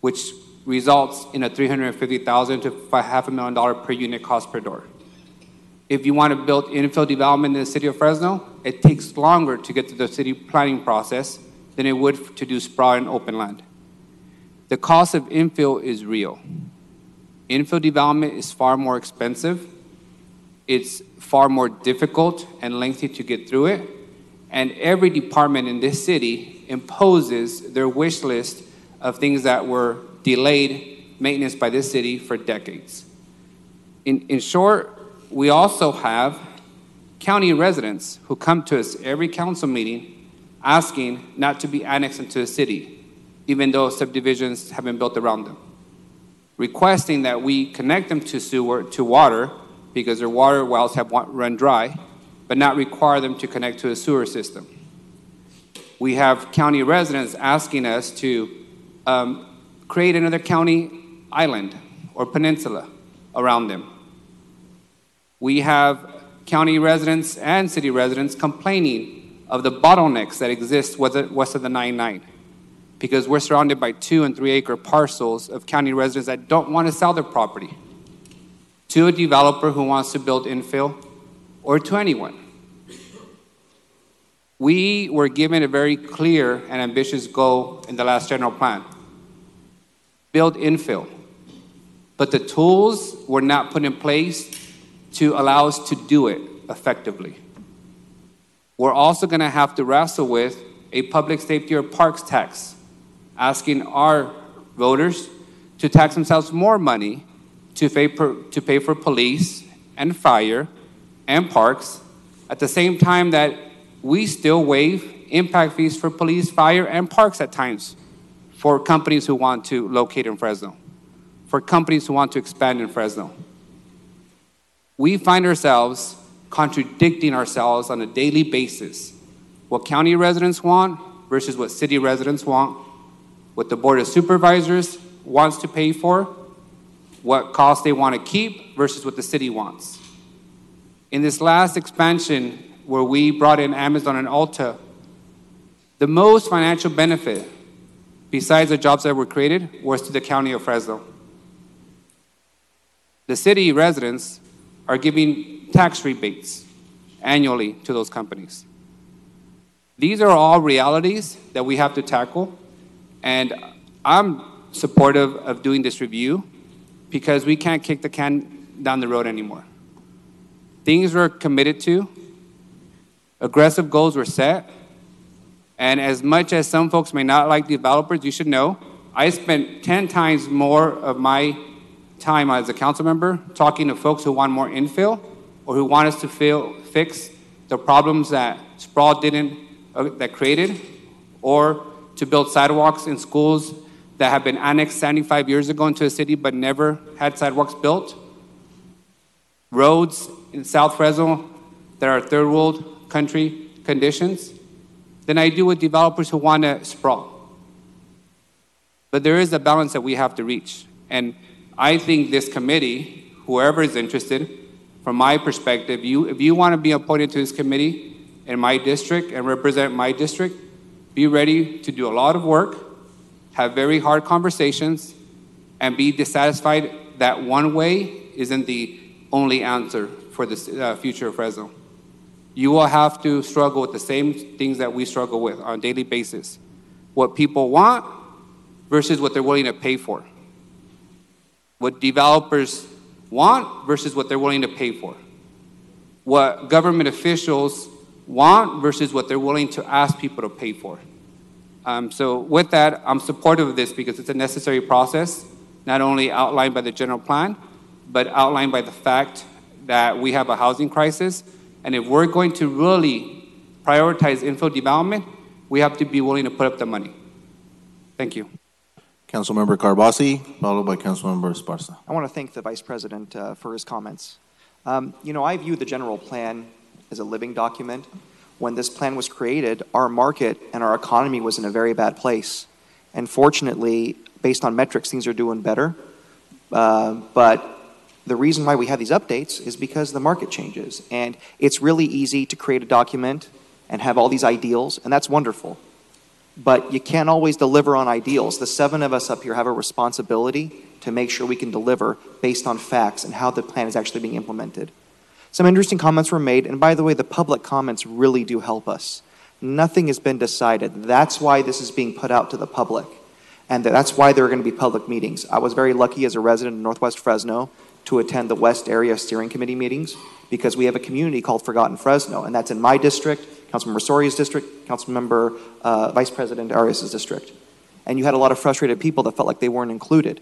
which results in a 350,000 to half a million dollar per unit cost per door. If you want to build infill development in the city of Fresno, it takes longer to get to the city planning process than it would to do sprawl and open land. The cost of infill is real. Infill development is far more expensive. It's far more difficult and lengthy to get through it. And every department in this city imposes their wish list of things that were delayed maintenance by this city for decades. In, in short, we also have county residents who come to us every council meeting asking not to be annexed into the city, even though subdivisions have been built around them. Requesting that we connect them to sewer, to water, because their water wells have run dry, but not require them to connect to a sewer system. We have county residents asking us to um, create another county island or peninsula around them. We have county residents and city residents complaining of the bottlenecks that exist west of the 99 because we're surrounded by two and three acre parcels of county residents that don't want to sell their property to a developer who wants to build infill or to anyone. We were given a very clear and ambitious goal in the last general plan build infill. But the tools were not put in place to allow us to do it effectively. We're also going to have to wrestle with a public safety or parks tax, asking our voters to tax themselves more money to pay, per, to pay for police and fire and parks at the same time that we still waive impact fees for police, fire, and parks at times for companies who want to locate in Fresno, for companies who want to expand in Fresno. We find ourselves contradicting ourselves on a daily basis. What county residents want versus what city residents want, what the Board of Supervisors wants to pay for, what costs they want to keep versus what the city wants. In this last expansion, where we brought in Amazon and Ulta, the most financial benefit besides the jobs that were created, was to the county of Fresno. The city residents are giving tax rebates annually to those companies. These are all realities that we have to tackle, and I'm supportive of doing this review because we can't kick the can down the road anymore. Things were committed to, aggressive goals were set, and as much as some folks may not like developers, you should know I spent 10 times more of my time as a council member talking to folks who want more infill or who want us to fix the problems that sprawl didn't, uh, that created, or to build sidewalks in schools that have been annexed 75 years ago into a city but never had sidewalks built, roads in South Fresno that are third world country conditions, than I do with developers who want to sprawl. But there is a balance that we have to reach. And I think this committee, whoever is interested, from my perspective, you, if you want to be appointed to this committee in my district and represent my district, be ready to do a lot of work, have very hard conversations, and be dissatisfied that one way isn't the only answer for the uh, future of Fresno. You will have to struggle with the same things that we struggle with on a daily basis. What people want versus what they're willing to pay for. What developers want versus what they're willing to pay for. What government officials want versus what they're willing to ask people to pay for. Um, so, with that, I'm supportive of this because it's a necessary process, not only outlined by the general plan, but outlined by the fact that we have a housing crisis. And if we're going to really prioritize infill development, we have to be willing to put up the money. Thank you.
Councilmember Karbassi, followed by Councilmember Esparza.
I want to thank the Vice President uh, for his comments. Um, you know, I view the general plan as a living document. When this plan was created, our market and our economy was in a very bad place. And fortunately, based on metrics, things are doing better. Uh, but the reason why we have these updates is because the market changes. And it's really easy to create a document and have all these ideals, and that's wonderful but you can't always deliver on ideals. The seven of us up here have a responsibility to make sure we can deliver based on facts and how the plan is actually being implemented. Some interesting comments were made, and by the way, the public comments really do help us. Nothing has been decided. That's why this is being put out to the public, and that's why there are going to be public meetings. I was very lucky as a resident of Northwest Fresno to attend the West Area Steering Committee meetings because we have a community called Forgotten Fresno, and that's in my district, Councilmember Soria's district, Councilmember uh, Vice President Arias' district. And you had a lot of frustrated people that felt like they weren't included.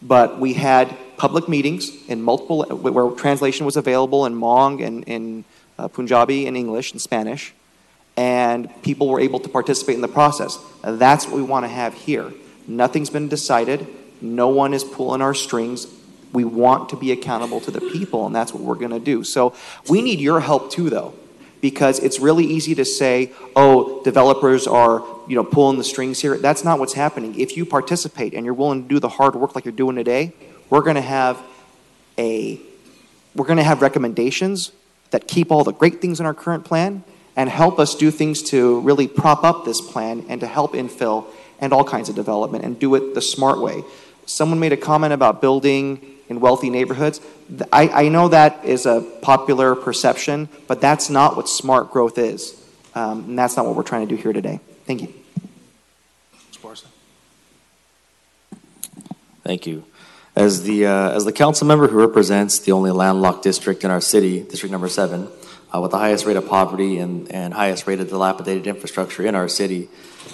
But we had public meetings in multiple, where translation was available in Hmong and in uh, Punjabi and English and Spanish, and people were able to participate in the process. That's what we want to have here. Nothing's been decided. No one is pulling our strings. We want to be accountable to the people, and that's what we're going to do. So we need your help too, though because it's really easy to say, oh, developers are you know pulling the strings here. That's not what's happening. If you participate and you're willing to do the hard work like you're doing today, we're going to have a we're going to have recommendations that keep all the great things in our current plan and help us do things to really prop up this plan and to help infill and all kinds of development and do it the smart way. Someone made a comment about building in wealthy neighborhoods. I, I know that is a popular perception, but that's not what smart growth is. Um, and that's not what we're trying to do here today. Thank you.
Thank you. As the, uh, as the council member who represents the only landlocked district in our city, District Number 7, uh, with the highest rate of poverty and, and highest rate of dilapidated infrastructure in our city,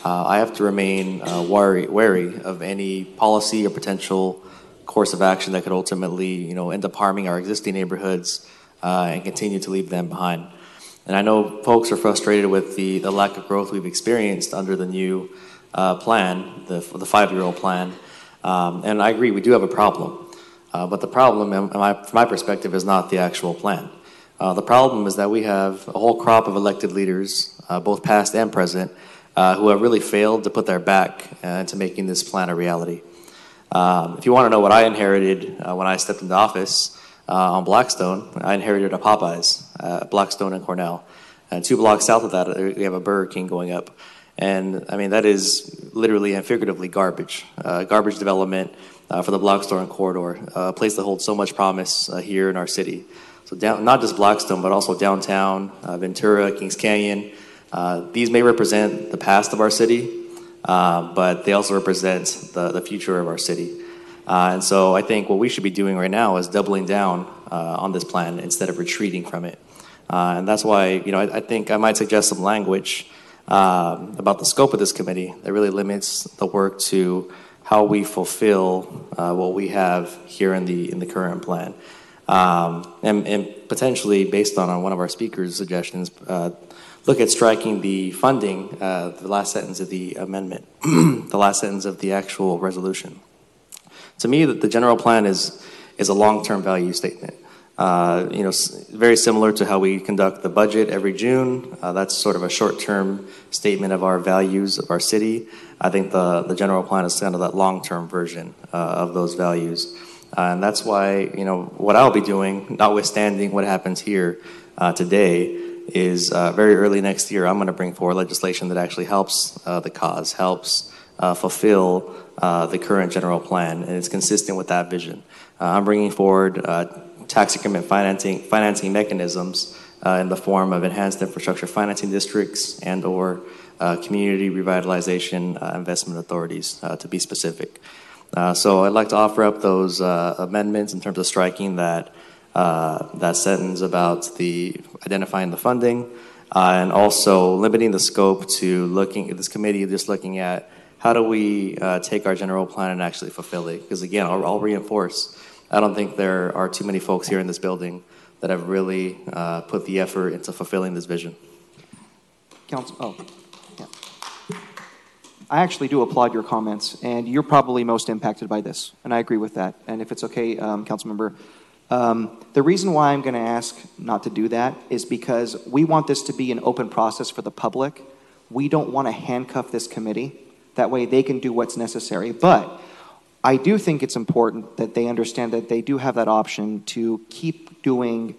uh, I have to remain uh, wary, wary of any policy or potential course of action that could ultimately, you know, end up harming our existing neighborhoods uh, and continue to leave them behind. And I know folks are frustrated with the, the lack of growth we've experienced under the new uh, plan, the, the five-year-old plan. Um, and I agree, we do have a problem. Uh, but the problem, from my perspective, is not the actual plan. Uh, the problem is that we have a whole crop of elected leaders, uh, both past and present, uh, who have really failed to put their back into making this plan a reality. Um, if you want to know what I inherited uh, when I stepped into office uh, on Blackstone, I inherited a Popeyes, uh, Blackstone and Cornell. And two blocks south of that, uh, we have a Burger King going up. And I mean, that is literally and figuratively garbage. Uh, garbage development uh, for the Blackstone corridor, a place that holds so much promise here in our city. So, down, not just Blackstone, but also downtown, Ventura, Kings Canyon. these may represent the past of our city, uh, but they also represent the, the future of our city. Uh, and so I think what we should be doing right now is doubling down uh, on this plan instead of retreating from it. Uh, and that's why, you know, I, I, think I might suggest some language um, about the scope of this committee that really limits the work to how we fulfill uh, what we have here in the in the current plan, um, and, and potentially based on, on one of our speakers' suggestions, look at striking the funding, uh, the last sentence of the amendment, the last sentence of the actual resolution. To me, the, the general plan is is a long-term value statement. Uh, you know, very similar to how we conduct the budget every June. Uh, that's sort of a short-term statement of our values of our city. I think the, the general plan is kind of that long-term version uh, of those values. Uh, and that's why, you know, what I'll be doing, notwithstanding what happens here uh, today, is uh, very early next year, I'm going to bring forward legislation that actually helps uh, the cause, helps uh, fulfill uh, the current general plan, and it's consistent with that vision. Uh, I'm bringing forward uh, tax increment financing, financing mechanisms in the form of enhanced infrastructure financing districts and/or uh, community revitalization investment authorities, to be specific. So I'd like to offer up those amendments in terms of striking that that sentence about the identifying the funding, uh, and also limiting the scope to looking this committee just looking at how do we uh, take our general plan and actually fulfill it. Because again, I'll, I'll reinforce, I don't think there are too many folks here in this building that have really uh, put the effort into fulfilling this vision.
Council, oh, yeah. I actually do applaud your comments, and you're probably most impacted by this, and I agree with that. And if it's okay, um, Councilmember, um, the reason why I'm going to ask not to do that is because we want this to be an open process for the public. We don't want to handcuff this committee. That way they can do what's necessary. But I do think it's important that they understand that they do have that option to keep doing,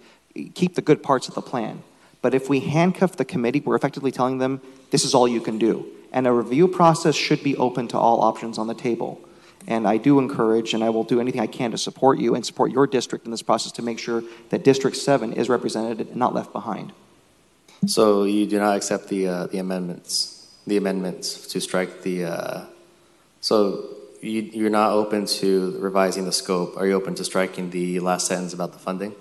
keep the good parts of the plan. But if we handcuff the committee, we're effectively telling them, this is all you can do. And a review process should be open to all options on the table. And I do encourage, and I will do anything I can to support you and support your district in this process to make sure that District 7 is represented and not left behind.
So you do not accept the uh, the amendments, the amendments to strike the. Uh, so you, you're not open to revising the scope. Are you open to striking the last sentence about the funding?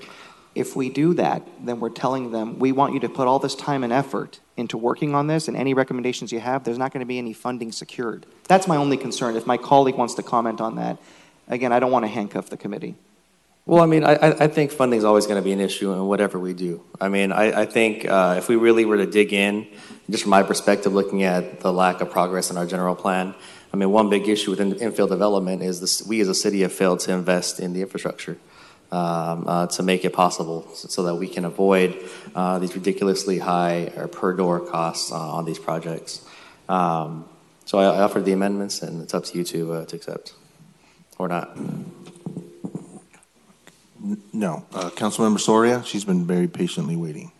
If we do that, then we're telling them, we want you to put all this time and effort into working on this, and any recommendations you have, there's not going to be any funding secured. That's my only concern. If my colleague wants to comment on that, again, I don't want to handcuff the committee.
Well, I mean, I, I think funding is always going to be an issue in whatever we do. I mean, I, I think uh, if we really were to dig in, just from my perspective, looking at the lack of progress in our general plan, I mean, one big issue with in- infill development is this, we as a city have failed to invest in the infrastructure um, uh, to make it possible so, so that we can avoid uh, these ridiculously high or per door costs uh, on these projects. Um, so I, I offered the amendments, and it's up to you to, uh, to accept or not.
No. Uh, Councilmember Soria, she's been very patiently waiting.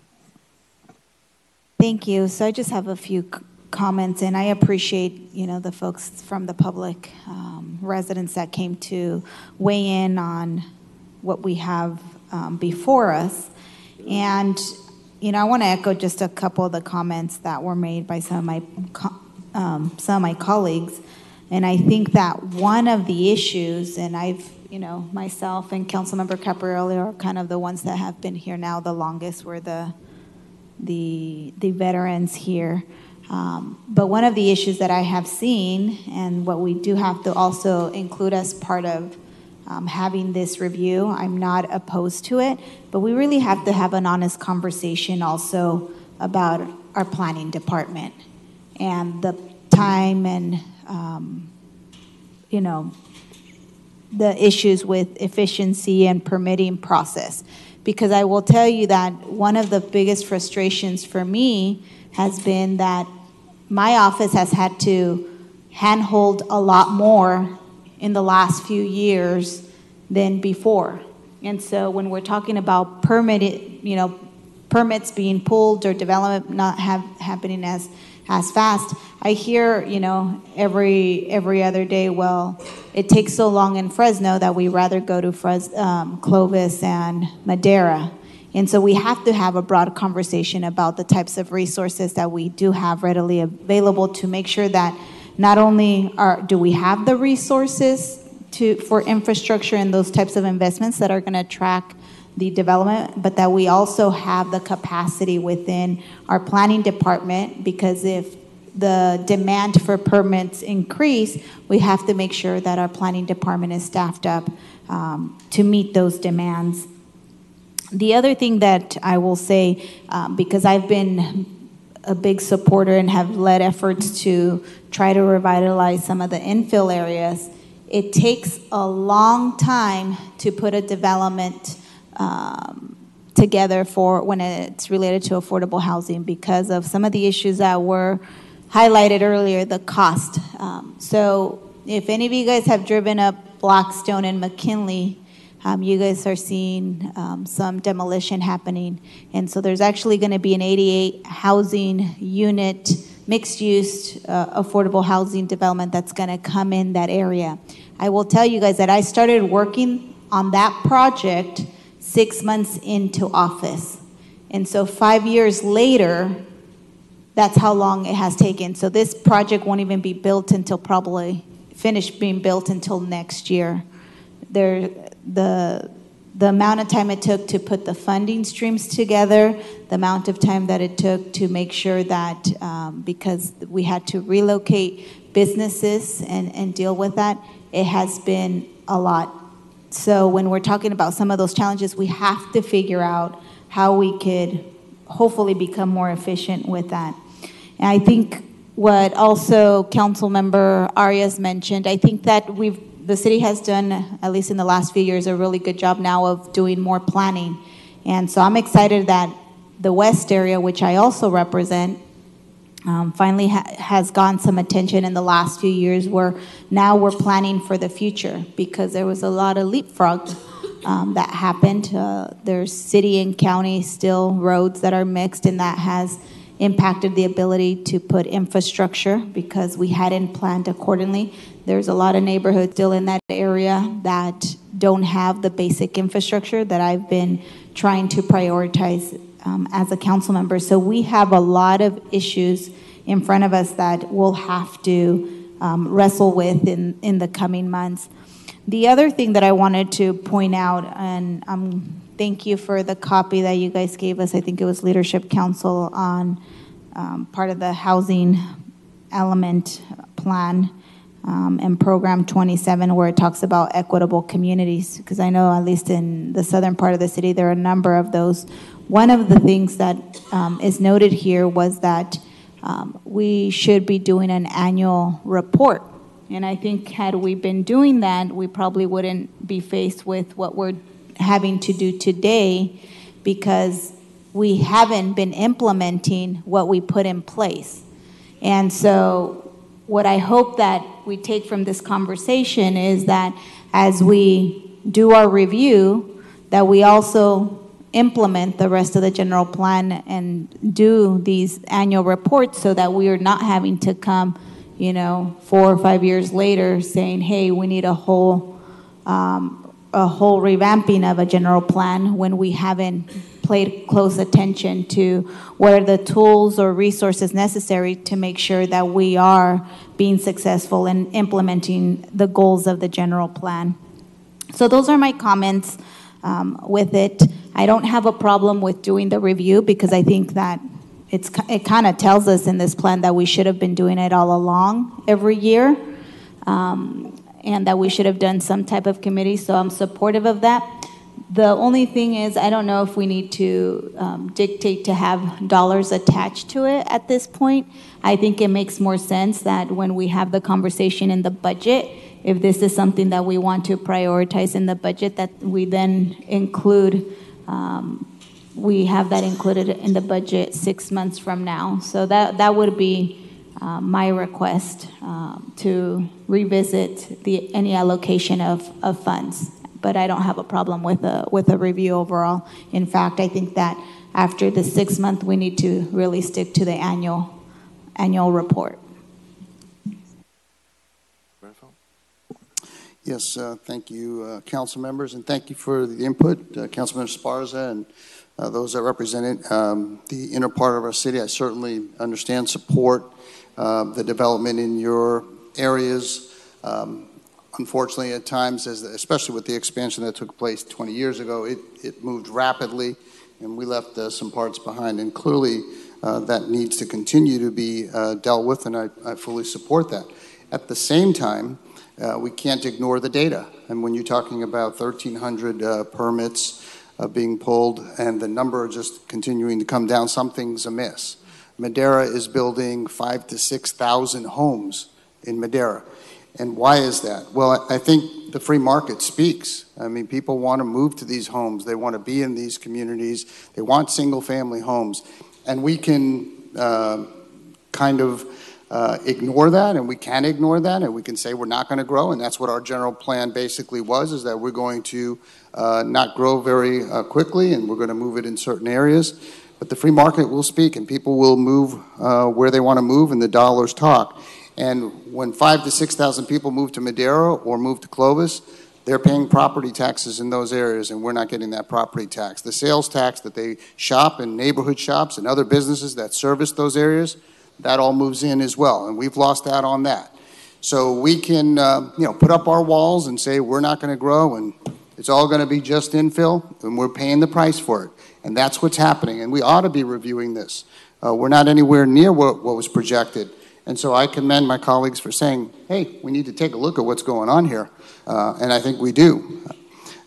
Thank you. So I just have a few c- comments, and I appreciate, you know, the folks from the public, um, residents that came to weigh in on what we have um, before us. And, you know, I want to echo just a couple of the comments that were made by some of my, um, some of my colleagues. And I think that one of the issues, and I've, you know, myself and Councilmember Caprioglio are kind of the ones that have been here now the longest. We're the the the veterans here. Um, but one of the issues that I have seen, and what we do have to also include as part of um, having this review, I'm not opposed to it, but we really have to have an honest conversation also about our planning department and the time and um, you know the issues with efficiency and permitting process. Because I will tell you that one of the biggest frustrations for me has been that my office has had to handhold a lot more in the last few years than before. And so when we're talking about permitted, you know, permits being pulled or development not have, happening as, as fast, I hear, you know, every, every other day, well, it takes so long in Fresno that we rather go to Fres, um, Clovis and Madera. And so we have to have a broad conversation about the types of resources that we do have readily available to make sure that not only are, do we have the resources to, for infrastructure and those types of investments that are going to track the development, but that we also have the capacity within our planning department because if the demand for permits increase, we have to make sure that our planning department is staffed up um, to meet those demands. The other thing that I will say, um, because I've been a big supporter and have led efforts to try to revitalize some of the infill areas, it takes a long time to put a development um, together for when it's related to affordable housing because of some of the issues that were highlighted earlier, the cost. Um, so if any of you guys have driven up Blackstone and McKinley, um, you guys are seeing um, some demolition happening. And so there's actually going to be an 88 housing unit, mixed use, uh, affordable housing development that's going to come in that area. I will tell you guys that I started working on that project six months into office. And so five years later, that's how long it has taken. So this project won't even be built until probably finished being built until next year. There, the the amount of time it took to put the funding streams together, the amount of time that it took to make sure that um, because we had to relocate businesses and, and deal with that, it has been a lot. So when we're talking about some of those challenges, we have to figure out how we could hopefully become more efficient with that. And I think what also Council Member Arias mentioned, I think that we've the city has done, at least in the last few years, a really good job now of doing more planning. And so I'm excited that the West area, which I also represent, um, finally ha has gotten some attention in the last few years where now we're planning for the future because there was a lot of leapfrog um, that happened. Uh, there's city and county still roads that are mixed, and that has impacted the ability to put infrastructure because we hadn't planned accordingly. There's a lot of neighborhoods still in that area that don't have the basic infrastructure that I've been trying to prioritize um, as a council member. So we have a lot of issues in front of us that we'll have to um, wrestle with in, in the coming months. The other thing that I wanted to point out, and um, thank you for the copy that you guys gave us. I think it was Leadership Council on um, part of the housing element plan um, and program 27 where it talks about equitable communities because i know at least in the southern part of the city there are a number of those. One of the things that um, is noted here was that um, we should be doing an annual report. And i think had we been doing that we probably wouldn't be faced with what we're having to do today because we haven't been implementing what we put in place. And so what I hope that we take from this conversation is that as we do our review, that we also implement the rest of the general plan and do these annual reports so that we are not having to come, you know, four or five years later saying, hey, we need a whole um, a whole revamping of a general plan when we haven't paid close attention to what are the tools or resources necessary to make sure that we are being successful in implementing the goals of the general plan. So those are my comments um, with it. I don't have a problem with doing the review because I think that it's, it kind of tells us in this plan that we should have been doing it all along every year. Um, and that we should have done some type of committee, so I'm supportive of that. The only thing is, I don't know if we need to um, dictate to have dollars attached to it at this point. I think it makes more sense that when we have the conversation in the budget, if this is something that we want to prioritize in the budget, that we then include, um, we have that included in the budget six months from now. So that, that would be uh, my request um, to revisit the, any allocation of, of funds but I don't have a problem with a with a review overall. In fact, I think that after the six month, we need to really stick to the annual annual report.
Yes, uh, thank you, uh, council members, and thank you for the input, uh, Councilmember Esparza and uh, those that represented um, the inner part of our city. I certainly understand, support uh, the development in your areas. Um, unfortunately, at times, as especially with the expansion that took place 20 years ago, it, it moved rapidly, and we left uh, some parts behind. And clearly, uh, that needs to continue to be uh, dealt with, and I, I fully support that. At the same time, uh, we can't ignore the data. And when you're talking about 1,300 uh, permits uh, being pulled and the number just continuing to come down, something's amiss. Madera is building five to 6,000 homes in Madera. And why is that? Well, I think the free market speaks. I mean, people want to move to these homes. They want to be in these communities. They want single-family homes. And we can uh, kind of uh, ignore that, and we can ignore that, and we can say we're not going to grow, and that's what our general plan basically was, is that we're going to uh, not grow very uh, quickly, and we're going to move it in certain areas. But the free market will speak, and people will move uh, where they want to move, and the dollars talk. And when five to 6,000 people move to Madera or move to Clovis, they're paying property taxes in those areas, and we're not getting that property tax. The sales tax that they shop in neighborhood shops and other businesses that service those areas, that all moves in as well, and we've lost out on that. So we can, uh, you know, put up our walls and say we're not going to grow, and it's all going to be just infill, and we're paying the price for it. And that's what's happening, and we ought to be reviewing this. Uh, we're not anywhere near what, what was projected. And so I commend my colleagues for saying, hey, we need to take a look at what's going on here. Uh, and I think we do.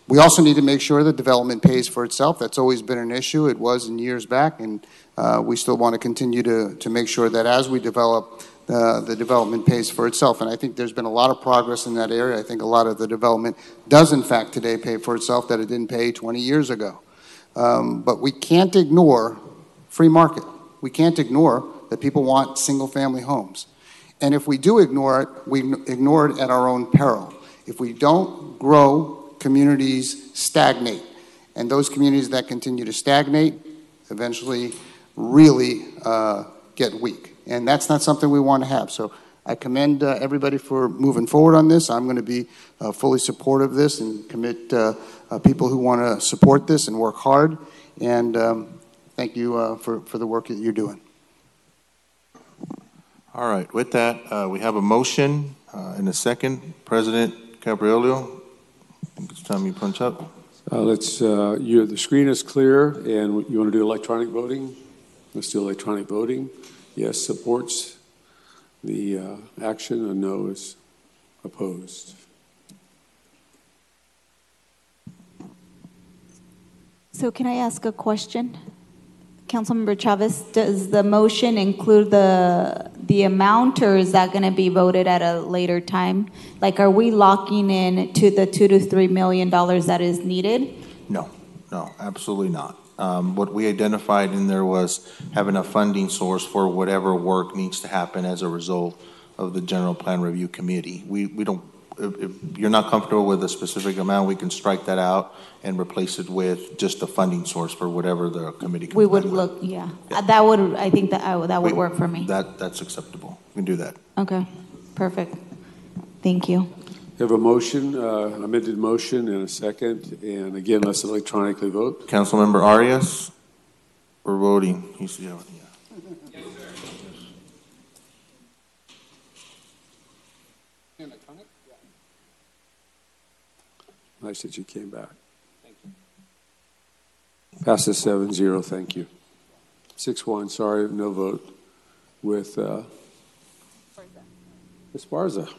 We also need to make sure that development pays for itself. That's always been an issue. It was in years back, and uh, we still want to continue to, to make sure that as we develop, uh, the development pays for itself. And I think there's been a lot of progress in that area. I think a lot of the development does, in fact, today pay for itself that it didn't pay 20 years ago. Um, but we can't ignore free market. We can't ignore that people want single family homes. And if we do ignore it, we ignore it at our own peril. If we don't grow, communities stagnate. And those communities that continue to stagnate eventually really uh, get weak. And that's not something we want to have. So I commend uh, everybody for moving forward on this. I'm going to be uh, fully supportive of this and commit uh, uh, people who want to support this and work hard. And um, thank you uh, for, for the work that you're doing.
All right, with that, uh, we have a motion uh, and a second. President Caprioglio, it's time you punch up.
Uh, Let's, uh, you, the screen is clear, and you want to do electronic voting? Let's do electronic voting. Yes supports the uh, action, and no is opposed.
So can I ask a question? Councilmember Chavez, does the motion include the, the amount, or is that going to be voted at a later time? Like, are we locking in to the two to three million dollars that is needed?
No, no, absolutely not. Um, What we identified in there was having a funding source for whatever work needs to happen as a result of the general plan review committee. We, we don't, if, if you're not comfortable with a specific amount, we can strike that out and replace it with just a funding source for whatever the committee. comes
We would
back with.
look, yeah. Uh, That would, I think that, I- that would
We-
work for me.
That, that's acceptable. We can do that.
Okay, perfect. Thank you.
We have a motion, uh, amended motion, and a second, and again, let's electronically vote.
Councilmember Arias, we're voting. He's, yeah, yeah.
Nice that you came back. Thank you. Passes seven zero, thank you. Six one, sorry, no vote with uh, Esparza.